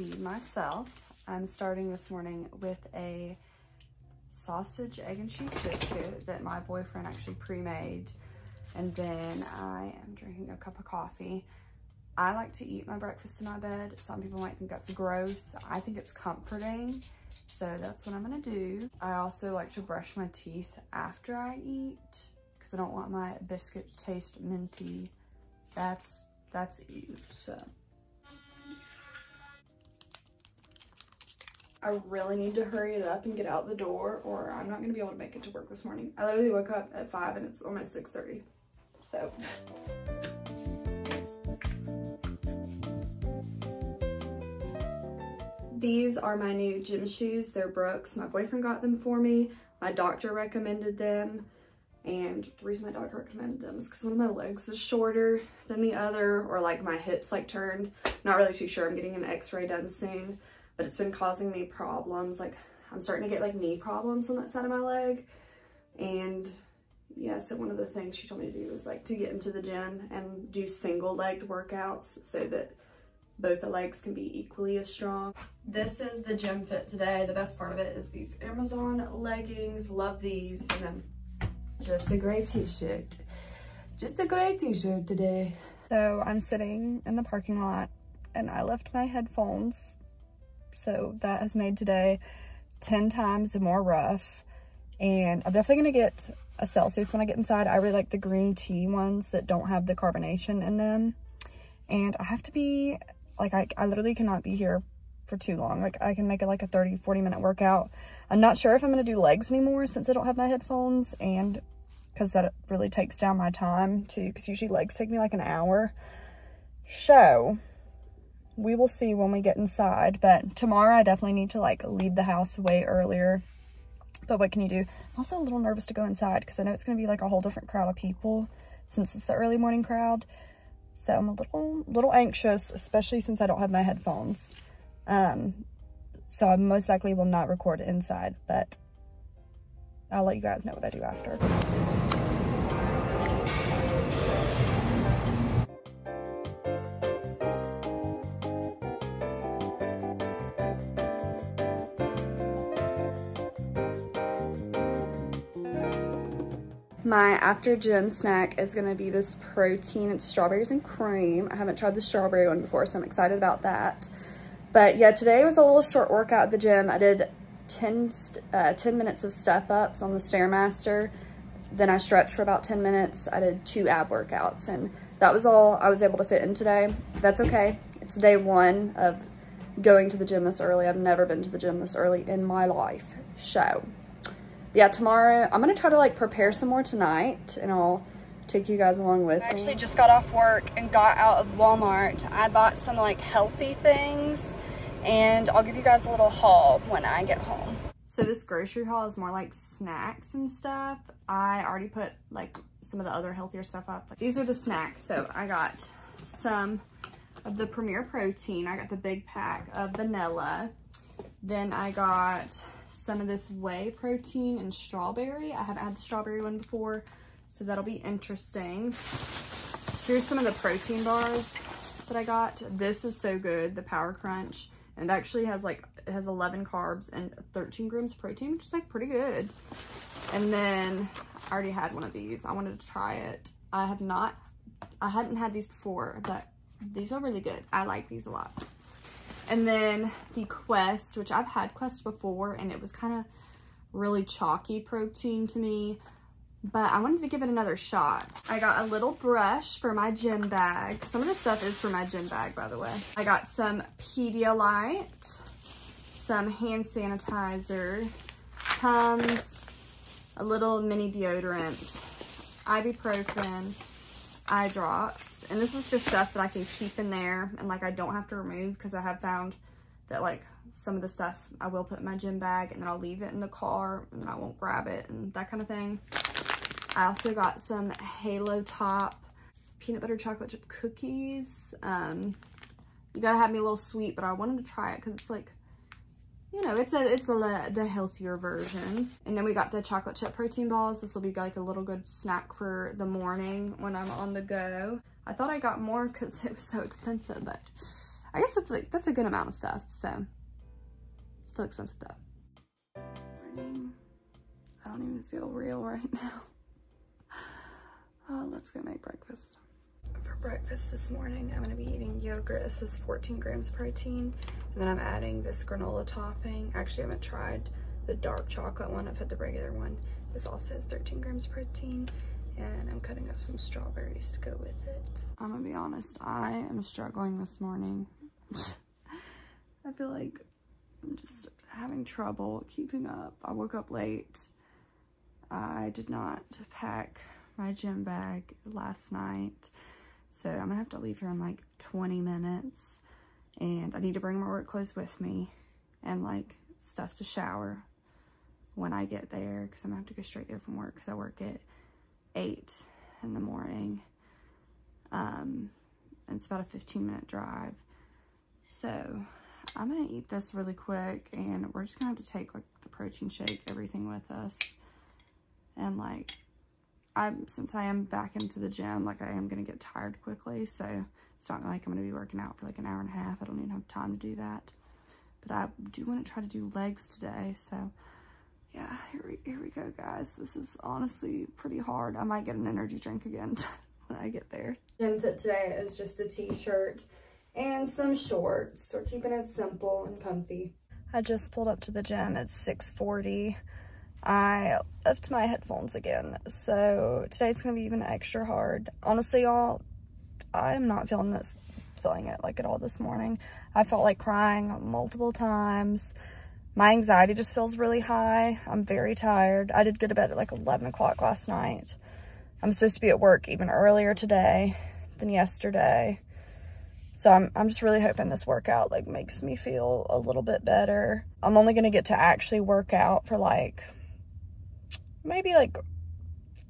myself. I'm starting this morning with a sausage, egg, and cheese biscuit that my boyfriend actually pre-made. And then I am drinking a cup of coffee. I like to eat my breakfast in my bed. Some people might think that's gross. I think it's comforting. So that's what I'm gonna do. I also like to brush my teeth after I eat because I don't want my biscuit to taste minty. That's, that's Eve, so. I really need to hurry it up and get out the door or I'm not gonna be able to make it to work this morning. I literally woke up at five and it's almost 6.30, so. These are my new gym shoes. They're Brooks. My boyfriend got them for me. My doctor recommended them. And the reason my doctor recommended them is because one of my legs is shorter than the other or like my hips like turned. Not really too sure. I'm getting an x-ray done soon, but it's been causing me problems. Like I'm starting to get like knee problems on that side of my leg. And yeah, so one of the things she told me to do was like to get into the gym and do single legged workouts so that both the legs can be equally as strong. This is the gym fit today. The best part of it is these Amazon leggings. Love these. And then just a gray t-shirt. Just a gray t-shirt today. So I'm sitting in the parking lot and I left my headphones. So that has made today 10 times more rough. And I'm definitely gonna get a Celsius when I get inside. I really like the green tea ones that don't have the carbonation in them. And I have to be like I, I literally cannot be here for too long. Like I can make it like a 30, 40 minute workout. I'm not sure if I'm going to do legs anymore since I don't have my headphones and because that really takes down my time too because usually legs take me like an hour. So we will see when we get inside. But tomorrow I definitely need to like leave the house way earlier. But what can you do? I'm also a little nervous to go inside because I know it's going to be like a whole different crowd of people since it's the early morning crowd. So I'm a little, little anxious, especially since I don't have my headphones. Um, so I most likely will not record inside, but I'll let you guys know what I do after. My after gym snack is gonna be this protein. It's strawberries and cream. I haven't tried the strawberry one before, so I'm excited about that. But yeah, today was a little short workout at the gym. I did 10, uh, 10 minutes of step ups on the Stairmaster. Then I stretched for about 10 minutes. I did two ab workouts and that was all I was able to fit in today. That's okay. It's day one of going to the gym this early. I've never been to the gym this early in my life. So yeah, tomorrow I'm gonna try to like prepare some more tonight and I'll take you guys along with me. I actually just got off work and got out of Walmart. I bought some like healthy things and I'll give you guys a little haul when I get home. So this grocery haul is more like snacks and stuff. I already put like some of the other healthier stuff up. These are the snacks. So I got some of the Premier Protein. I got the big pack of vanilla. Then I got some of this whey protein and strawberry. I haven't had the strawberry one before, so that'll be interesting. Here's some of the protein bars that I got. This is so good, the Power Crunch. And it actually has like, it has 11 carbs and 13 grams of protein, which is like pretty good. And then I already had one of these. I wanted to try it. I have not, I hadn't had these before, but these are really good. I like these a lot. And then the Quest, which I've had Quest before, and it was kind of really chalky protein to me, but I wanted to give it another shot. I got a little brush for my gym bag. Some of this stuff is for my gym bag, by the way. I got some Pedialyte, some hand sanitizer, Tums, a little mini deodorant, ibuprofen, eye drops. And this is just stuff that I can keep in there and like I don't have to remove because I have found that like some of the stuff I will put in my gym bag and then I'll leave it in the car and then I won't grab it and that kind of thing. I also got some Halo Top peanut butter chocolate chip cookies. Um, you gotta have me a little sweet, but I wanted to try it because it's like you know, it's a it's a the healthier version. And then we got the chocolate chip protein balls. This will be like a little good snack for the morning when I'm on the go. I thought I got more because it was so expensive, but I guess that's like, that's a good amount of stuff. So still expensive though. Morning. I don't even feel real right now. Oh, let's go make breakfast. For breakfast this morning, I'm gonna be eating yogurt. This is 14 grams protein. And then I'm adding this granola topping. Actually, I haven't tried the dark chocolate one. I've had the regular one. This also has 13 grams protein. And I'm cutting up some strawberries to go with it. I'm gonna be honest, I am struggling this morning. I feel like I'm just having trouble keeping up. I woke up late. I did not pack my gym bag last night. So I'm gonna have to leave here in like 20 minutes and I need to bring my work clothes with me and like stuff to shower when I get there because I'm gonna have to go straight there from work because I work at 8 in the morning. Um, it's about a 15 minute drive. So I'm gonna eat this really quick and we're just gonna have to take like the protein shake, everything with us. And like, I'm, since I am back into the gym, like I am gonna get tired quickly. So it's not like I'm gonna be working out for like an hour and a half. I don't even have time to do that. But I do wanna try to do legs today. So yeah, here we, here we go, guys. This is honestly pretty hard. I might get an energy drink again when I get there. Gym fit today is just a t-shirt and some shorts. We're keeping it simple and comfy. I just pulled up to the gym at 640. I left my headphones again. So today's gonna be even extra hard. Honestly, y'all, I'm not feeling this, feeling it like at all this morning. I felt like crying multiple times. My anxiety just feels really high. I'm very tired. I did go to bed at like 11 o'clock last night. I'm supposed to be at work even earlier today than yesterday. So I'm, I'm just really hoping this workout like makes me feel a little bit better. I'm only going to get to actually work out for like maybe like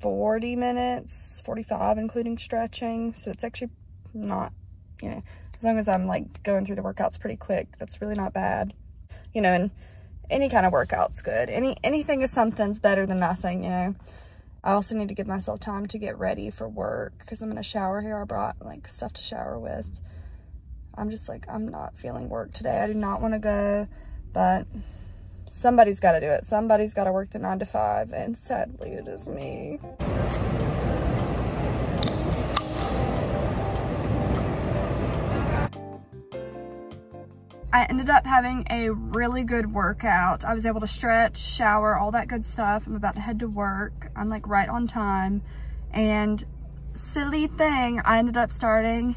40 minutes, 45 including stretching. So it's actually not, you know, as long as I'm like going through the workouts pretty quick, that's really not bad. You know, and any kind of workout's good. Any anything is something's better than nothing, you know. I also need to give myself time to get ready for work because I'm gonna shower here. I brought like stuff to shower with. I'm just like, I'm not feeling work today. I do not want to go, but somebody's got to do it. Somebody's got to work the nine to five, and sadly, it is me. I ended up having a really good workout. I was able to stretch, shower, all that good stuff. I'm about to head to work. I'm like right on time. And silly thing, I ended up starting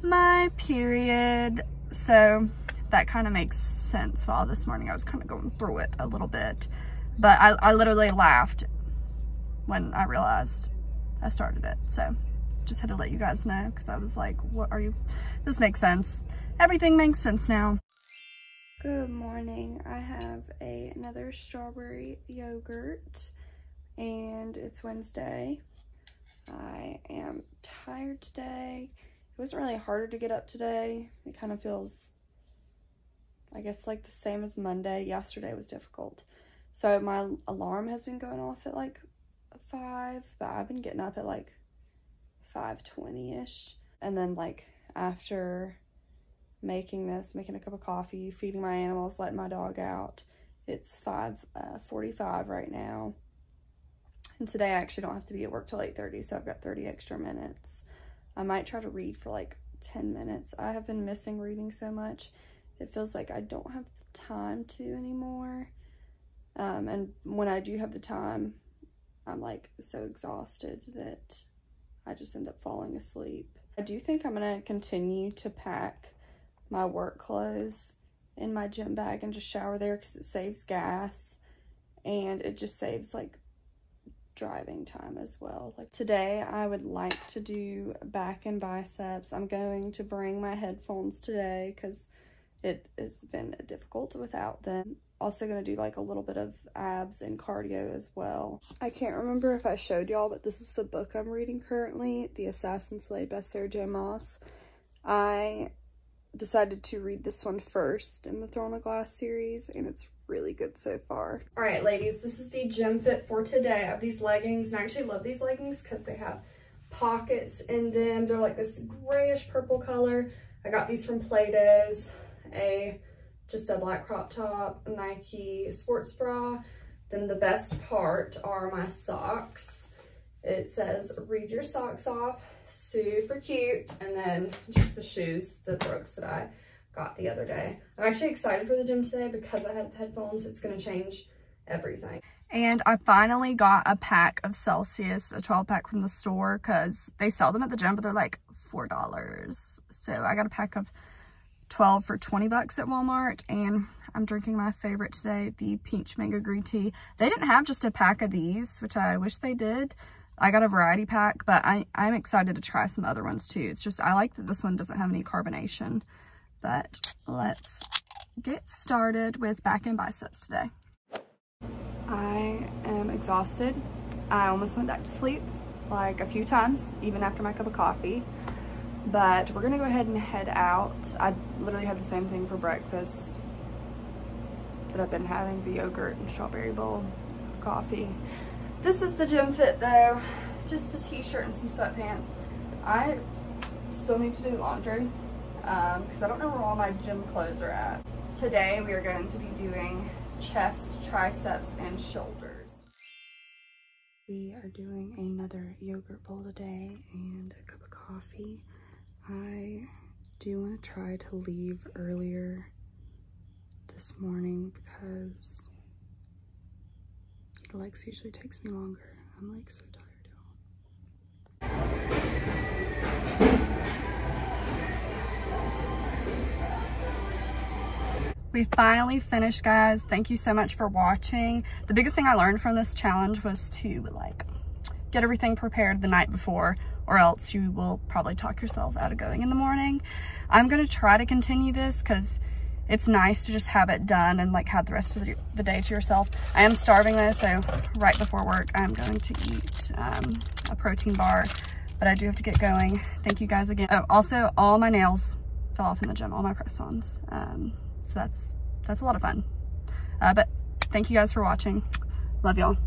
my period. So that kind of makes sense. While this morning I was kind of going through it a little bit. But I, I literally laughed when I realized I started it. So just had to let you guys know because I was like, what are you, this makes sense. Everything makes sense now. Good morning. I have a another strawberry yogurt and it's Wednesday. I am tired today. It wasn't really harder to get up today. It kind of feels, I guess, like the same as Monday. Yesterday was difficult. So my alarm has been going off at like 5, but I've been getting up at like 5.20ish. And then like after making this, making a cup of coffee, feeding my animals, letting my dog out. It's 5.45 uh, right now. And today I actually don't have to be at work till 8.30, so I've got 30 extra minutes. I might try to read for like 10 minutes. I have been missing reading so much. It feels like I don't have the time to anymore. Um, and when I do have the time, I'm like so exhausted that I just end up falling asleep. I do think I'm going to continue to pack my work clothes in my gym bag and just shower there because it saves gas and it just saves like driving time as well. Like today I would like to do back and biceps. I'm going to bring my headphones today because it has been difficult without them. Also gonna do like a little bit of abs and cardio as well. I can't remember if I showed y'all, but this is the book I'm reading currently, The Assassin's Way by Sarah J Maas. I decided to read this one first in the Throne of Glass series, and it's really good so far. All right, ladies, this is the gym fit for today. I have these leggings, and I actually love these leggings because they have pockets in them. They're like this grayish purple color. I got these from Plato's, a just a black crop top, Nike sports bra. Then the best part are my socks. It says, read your socks off, super cute. And then just the shoes, the Brooks that I got the other day. I'm actually excited for the gym today because I have headphones. It's gonna change everything. And I finally got a pack of Celsius, a 12 pack from the store because they sell them at the gym, but they're like $4. So I got a pack of 12 for 20 bucks at Walmart and I'm drinking my favorite today, the peach mango green tea. They didn't have just a pack of these, which I wish they did. I got a variety pack, but I, I'm excited to try some other ones too. It's just, I like that this one doesn't have any carbonation, but let's get started with back and biceps today. I am exhausted. I almost went back to sleep like a few times, even after my cup of coffee. But we're gonna go ahead and head out. I literally had the same thing for breakfast that I've been having, the yogurt and strawberry bowl, coffee. This is the gym fit though, just a t-shirt and some sweatpants. I still need to do laundry because um, I don't know where all my gym clothes are at. Today we are going to be doing chest, triceps, and shoulders. We are doing another yogurt bowl today and a cup of coffee. I do want to try to leave earlier this morning because the legs usually takes me longer. I'm like so tired. We finally finished, guys. Thank you so much for watching. The biggest thing I learned from this challenge was to like get everything prepared the night before or else you will probably talk yourself out of going in the morning. I'm to try to continue this because it's nice to just have it done and like have the rest of the, the, day to yourself. I am starving though, so right before work, I'm going to eat um, a protein bar, but I do have to get going. Thank you guys again. Oh, also, all my nails fell off in the gym, all my press-ons. Um, so that's, that's a lot of fun. Uh, but thank you guys for watching. Love y'all.